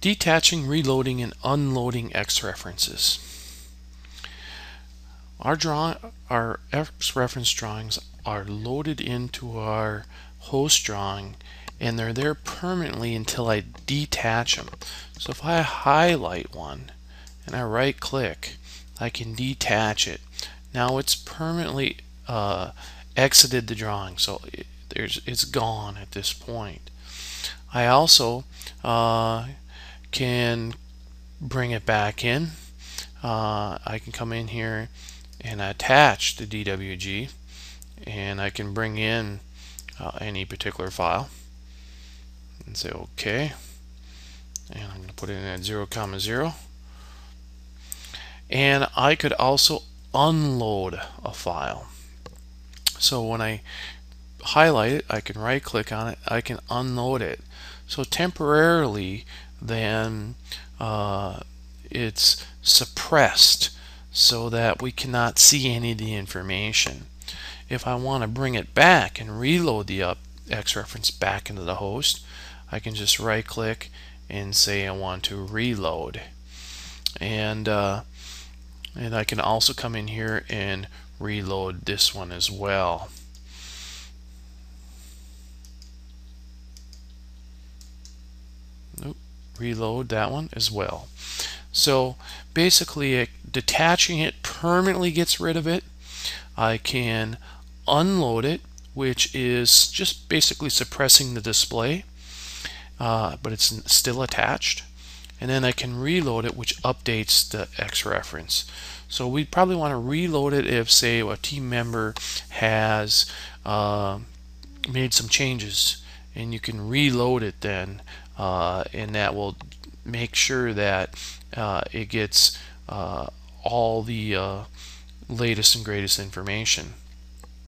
Detaching, reloading, and unloading X references. Our draw, our X reference drawings are loaded into our host drawing and they're there permanently until I detach them. So if I highlight one and I right click, I can detach it. Now it's permanently uh, exited the drawing, so it, there's it's gone at this point. I also uh, can bring it back in. Uh, I can come in here and attach the DWG and I can bring in uh, any particular file and say OK and I'm going to put it in at 0 comma 0 and I could also unload a file. So when I highlight it I can right click on it I can unload it so temporarily then uh, it's suppressed so that we cannot see any of the information. If I want to bring it back and reload the up X reference back into the host, I can just right click and say I want to reload. And, uh, and I can also come in here and reload this one as well. Reload that one as well. So basically it, detaching it permanently gets rid of it. I can unload it which is just basically suppressing the display uh, but it's still attached and then I can reload it which updates the X reference. So we probably want to reload it if say a team member has uh, made some changes and you can reload it then uh, and that will make sure that uh, it gets uh, all the uh, latest and greatest information.